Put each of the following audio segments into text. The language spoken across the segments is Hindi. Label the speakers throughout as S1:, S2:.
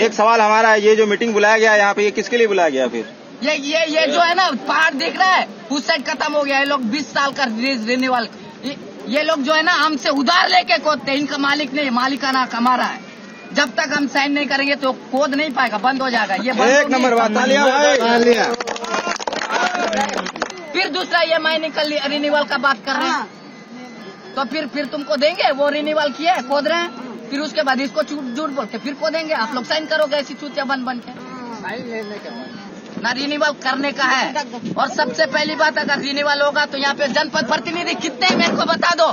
S1: एक सवाल हमारा है ये जो मीटिंग बुलाया गया यहाँ पे ये किसके लिए बुलाया गया फिर?
S2: ये ये ये जो है ना पहाड़ दिख रहा है उस साइड खत्म हो गया ये लोग 20 साल का रिन्यूअल ये, ये लोग जो है ना हमसे उधार लेके खोदते हैं इनका मालिक नहीं मालिकाना कमा रहा है। जब तक हम साइन नहीं करेंगे तो खोद नहीं पाएगा बंद हो जाएगा ये बंद
S1: एक नंबर बात
S2: फिर दूसरा ये माइनिंग का रिन्यूअल का बात कर रहे हैं। तो फिर फिर तुमको देंगे वो रिन्यूअल किए खोद रहे हैं? फिर उसके बाद इसको झूठ झूठ बोल के फिर खोदेंगे। आप लोग साइन करोगे ऐसी चूतिया बन बन के। ना रिन्यूअल करने का है। और सबसे पहली बात अगर रिन्यूअल होगा तो यहाँ पे जनपद प्रतिनिधि कितने हैं मेरे को बता दो।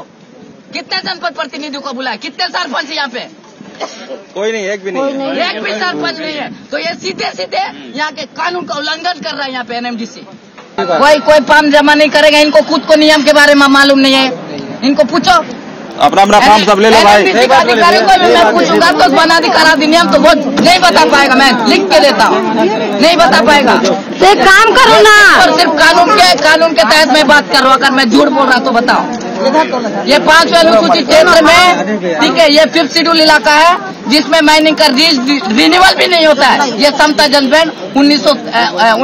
S2: कितने जनपद प्रतिनिधि को बुलाए? कितने सरपंच यहाँ पे?
S1: कोई नहीं एक भी नहीं है
S2: एक भी सरपंच नहीं है। तो ये सीधे सीधे यहाँ के कानून का उल्लंघन कर रहा है यहाँ पे एनएमडीसी कोई कोई फॉर्म जमा नहीं करेगा। इनको खुद को नियम के बारे में मालूम नहीं है। इनको पूछो।
S1: अपना अपना काम सब ले लो भाई।
S2: NMDC का अधिकारी को भी मैं पूछूँगा तो अधिकार अधिनियम तो वो नहीं बता पाएगा मैं लिख के देता हूँ। नहीं बता पाएगा।
S3: तो एक काम करो ना।
S2: और सिर्फ़ कानून के कानून के तहत मैं बात कर रहा हूँ अगर मैं झूठ बोल रहा तो बताओ। ये पांचवे अनुसूचित क्षेत्र में ठीक है ये फिफ्थ शेड्यूल इलाका है जिसमें माइनिंग का रिन्यूअल भी नहीं होता है। ये समता जजमेंट उन्नीस सौ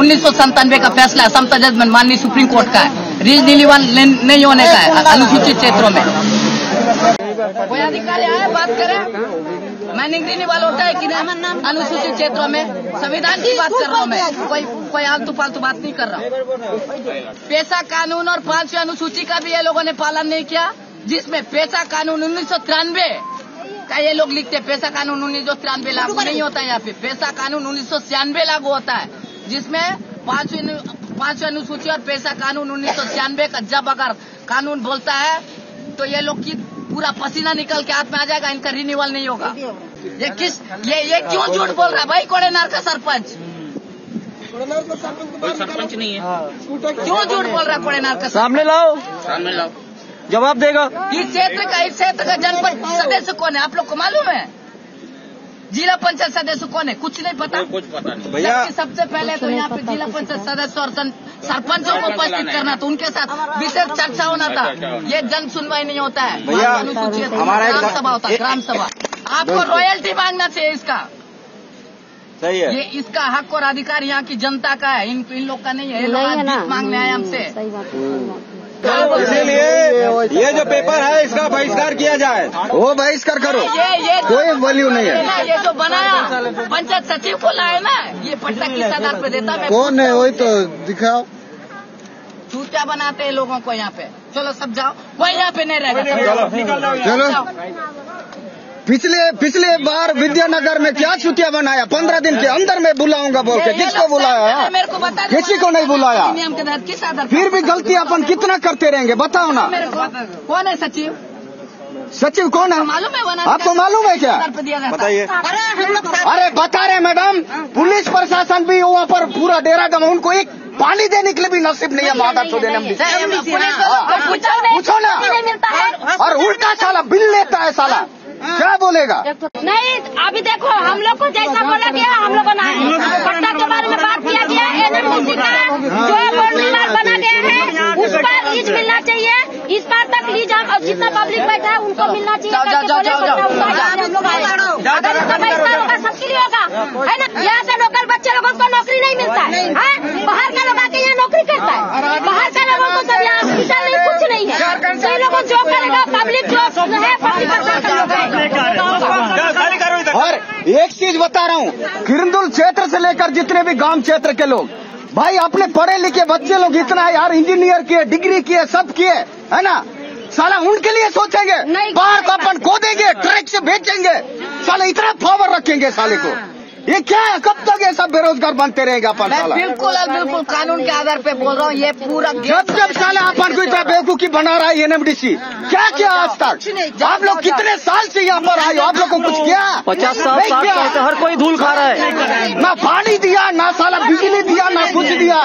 S2: उन्नीस सौ संतानवे का फैसला है। समता जजमेंट माननीय सुप्रीम कोर्ट का है। रीज रिन्यूअल नहीं होने का है अनुसूचित क्षेत्रों में। कोई अधिकारी आए बात करें। माइनिंग रिन्यूअल होता है कि नहीं? अनुसूचित क्षेत्रों में संविधान की बात कर रहा हूँ मैं। कोई कोई आलतू फालतू बात नहीं कर रहा हूँ। पेशा कानून और पांचवी अनुसूची का भी ये लोगों ने पालन नहीं किया जिसमें पेशा कानून उन्नीस सौ तिरानवे का ये लोग लिखते पेशा कानून उन्नीस सौ तिरानवे लागू नहीं होता है यहाँ पे। पेशा कानून उन्नीस सौ छियानवे लागू होता है जिसमें पांचवी पांचवी अनुसूची और पेशा कानून उन्नीस सौ छियानवे का जब अगर कानून बोलता है तो ये लोग की पूरा पसीना निकल के हाथ में आ जाएगा इनका रिन्यूअल नहीं होगा। ये किस ये ये क्यों झूठ बोल रहा है भाई कोडेनार का सरपंच?
S4: सरपंच नहीं है।
S2: क्यों झूठ बोल रहा है कोडेनार का
S1: सामने लाओ।
S4: सामने लाओ।
S1: जवाब देगा।
S2: इस क्षेत्र का इस क्षेत्र का जनपद सदस्य कौन है? आप लोग को मालूम है? जिला पंचायत सदस्य कौन है? कुछ नहीं पता?
S4: कुछ पता नहीं।
S1: भैया
S2: जबकि सबसे पहले तो यहाँ पे जिला पंचायत सदस्य और सरपंचों को उपस्थित करना था उनके साथ विशेष चर्चा होना था। ये जन सुनवाई नहीं होता है। अनुसूचित
S1: हमारा
S2: ग्राम सभा होता है ग्राम सभा आपको रॉयल्टी मांगना चाहिए इसका।
S1: सही है।
S2: ये इसका हक और अधिकार यहाँ की जनता का है। इन इन लोग का नहीं है। ये लोग मांगने आए हमसे।
S3: है, है।
S1: इसीलिए ये जो पेपर है इसका बहिष्कार किया जाए।
S5: वो बहिष्कार करो।
S2: ये ये
S5: कोई वैल्यू नहीं है।
S2: ना, ये जो बनाया पंचायत सचिव को लाए ना ये पट्टा किस आधार पे देता मैं
S5: कौन है वही तो दिखाओ।
S2: चूतिया बनाते हैं लोगों को यहाँ पे। चलो सब जाओ। वही यहाँ पे नहीं रहेगा।
S5: चलो। पिछले पिछले बार विद्यानगर में क्या छुट्टियाँ बनाया पंद्रह दिन के अंदर मैं बुलाऊँगा बोल के किसको बुलाया है किसी को नहीं बुलाया? फिर भी गलती अपन कितना करते रहेंगे बताओ ना
S2: कौन है सचिव
S5: सचिव कौन है
S2: मालूम है
S5: आपको मालूम है क्या
S2: है।
S1: बताइए
S2: अरे
S5: बता रहे मैडम पुलिस प्रशासन भी वहाँ पर पूरा डेरा जमा उनको एक पानी देने के लिए भी नसीब नहीं है महादार सो देने
S2: पूछो
S5: ना
S3: है
S5: और उल्टा साला बिल लेता है साला क्या बोलेगा?
S3: नहीं अभी देखो हम लोग को जैसा बोला गया हम लोग है पट्टा के बारे में बात किया गया एनएमडीसी का जो बोर्ड बना गया है उस पर लीज मिलना चाहिए। इस बार तक लीज हम जितना पब्लिक बैठा है उनको मिलना चाहिए सबके लिए होगा है ना? यहाँ से लोकल बच्चे लोगों को नौकरी नहीं मिलता है बाहर का लोग आके यहाँ नौकरी करता है। बाहर का लोगों को सब यहाँ हॉस्पिटल नहीं कुछ नहीं है। तो लोगों जो करेगा पब्लिक जो है पब्लिक का लोग है
S5: और एक चीज़ बता रहा हूँ। किरंदुल क्षेत्र से लेकर जितने भी गाँव क्षेत्र के लोग भाई अपने पढ़े लिखे बच्चे लोग इतना यार इंजीनियर किए डिग्री किए सब किए है ना? साला उनके लिए सोचेंगे बाहर को अपन खो देंगे ट्रक से बेचेंगे साला इतना पावर रखेंगे साले को। ये क्या है? कब तक ये सब बेरोजगार बनते रहेगा अपन?
S2: मैं बिल्कुल और बिल्कुल कानून के आधार पे बोल रहा हूँ ये पूरा
S5: जब जब साले अपन को इतना बेवकूफ़ी बना रहा है एनएमडीसी क्या किया आज तक? आप लोग कितने साल से यहाँ पर आए आप लोग को कुछ किया?
S1: पचास साल
S5: नहीं
S1: साल से हर कोई धूल खा रहा है।
S5: ना पानी दिया ना साला बिजली दिया ना कुछ दिया।